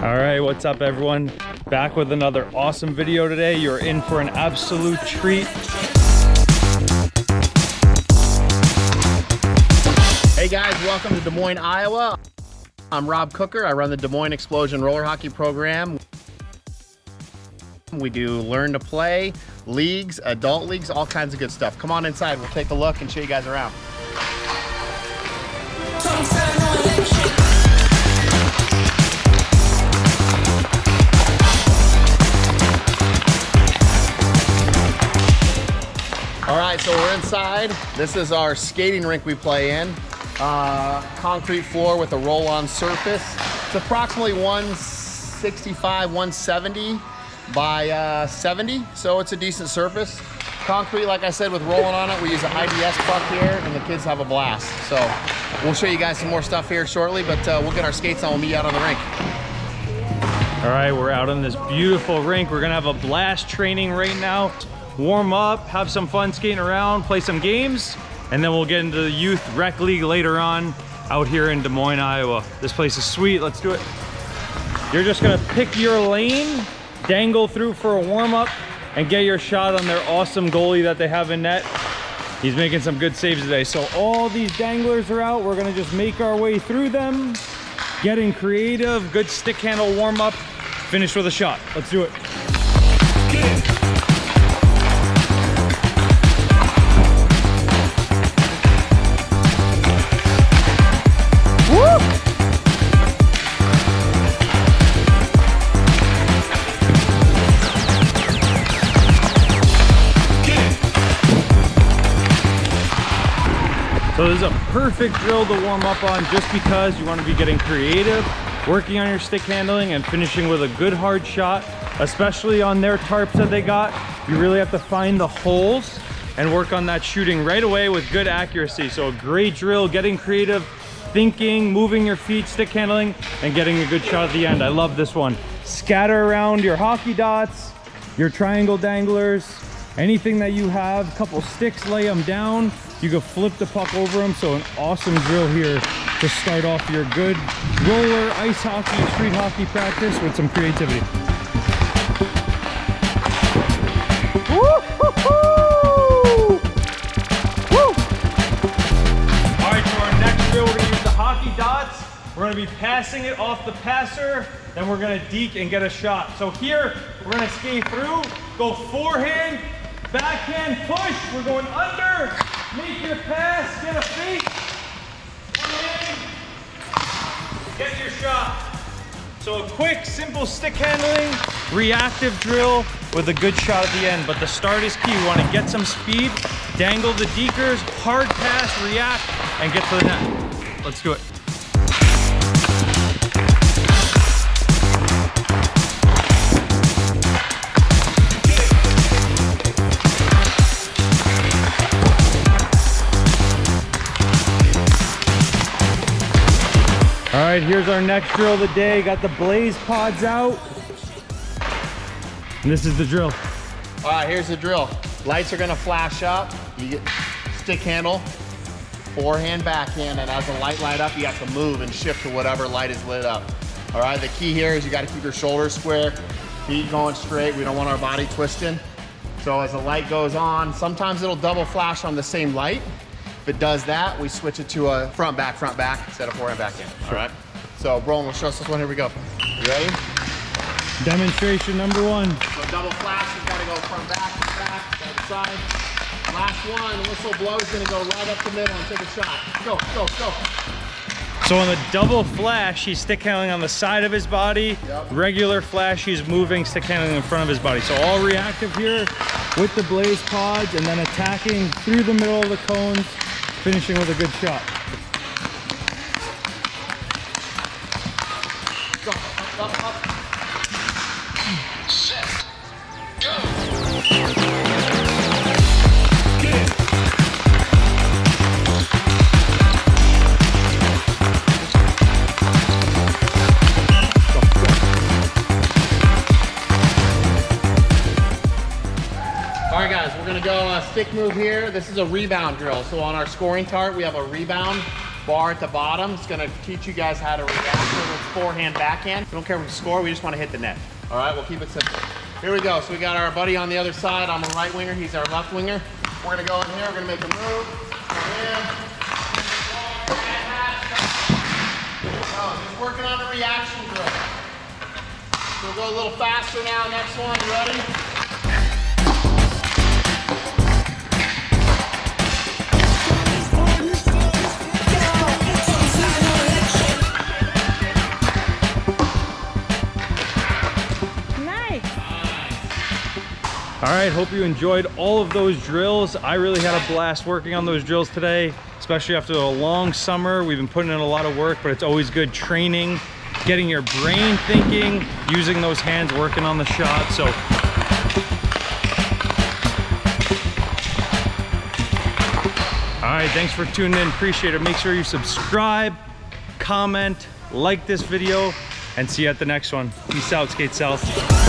All right, what's up everyone? Back with another awesome video today. You're in for an absolute treat. Hey guys, welcome to Des Moines, Iowa. I'm Rob Kooker. I run the Des Moines Xplosion roller hockey program. We do learn to play, leagues, adult leagues, all kinds of good stuff. Come on inside, we'll take a look and show you guys around. All right, so we're inside. This is our skating rink we play in. Uh, concrete floor with a roll-on surface. It's approximately 165, 170 by uh, 70, so it's a decent surface. Concrete, like I said, with rolling on it. We use an IDS puck here, and the kids have a blast. So we'll show you guys some more stuff here shortly, but uh, we'll get our skates on. We'll meet you out on the rink. All right, we're out on this beautiful rink. We're gonna have a blast training right now. Warm up, have some fun skating around, play some games, and then we'll get into the youth rec league later on out here in Des Moines, Iowa. This place is sweet, let's do it. You're just gonna pick your lane, dangle through for a warm up, and get your shot on their awesome goalie that they have in net. He's making some good saves today. So all these danglers are out. We're gonna just make our way through them, getting creative, good stick handle warm up, finish with a shot. Let's do it. This is a perfect drill to warm up on just because you want to be getting creative, working on your stick handling and finishing with a good hard shot, especially on their tarps that they got. You really have to find the holes and work on that shooting right away with good accuracy. So a great drill, getting creative, thinking, moving your feet, stick handling, and getting a good shot at the end. I love this one. Scatter around your hockey dots, your triangle danglers, anything that you have, a couple sticks, lay them down. You can flip the puck over them. So an awesome drill here to start off your good roller ice hockey, street hockey practice with some creativity. Woo! Woo! Woo! All right, for our next drill, we're gonna use the hockey dots. We're gonna be passing it off the passer, then we're gonna deke and get a shot. So here, we're gonna skate through, go forehand, backhand push. We're going under, make your pass, get a forehand, get your shot. So a quick, simple stick handling, reactive drill with a good shot at the end. But the start is key. We want to get some speed, dangle the dekers, hard pass, react, and get to the net. Let's do it. Right, here's our next drill of the day. Got the Blazepods out. And this is the drill. All right, here's the drill. Lights are gonna flash up. You get stick handle, forehand, backhand, and as the light light up, you have to move and shift to whatever light is lit up. All right, the key here is you gotta keep your shoulders square, feet going straight. We don't want our body twisting. So as the light goes on, sometimes it'll double flash on the same light. If it does that, we switch it to a front, back, front, back instead of forehand, backhand. All right. So Brolin will show us this one. Here we go. You ready? Demonstration number one. So double flash, you gotta go from back, to back, side to side. Last one, the whistle blow is gonna go right up the middle and take a shot. Go, go, go. So on the double flash, he's stick handling on the side of his body. Yep. Regular flash, he's moving, stick handling in front of his body. So all reactive here with the Blazepods and then attacking through the middle of the cones, finishing with a good shot. Set, go. All right, guys, we're gonna go uh, stick move here. This is a rebound drill. So on our scoring tart, we have a rebound bar at the bottom. It's gonna teach you guys how to react forehand, backhand. We don't care if we score, we just wanna hit the net. All right, we'll keep it simple. Here we go. So we got our buddy on the other side. I'm a right winger, he's our left winger. We're gonna go in here, we're gonna make a move. Oh, just working on the reaction drill. We'll go a little faster now. Next one, you ready? Right, hope you enjoyed all of those drills. I really had a blast working on those drills today, especially after a long summer. We've been putting in a lot of work, but it's always good training, getting your brain thinking, using those hands, working on the shot. So All right, thanks for tuning in. Appreciate it. Make sure you subscribe, comment, like this video, and see you at the next one. Peace out, Skate South.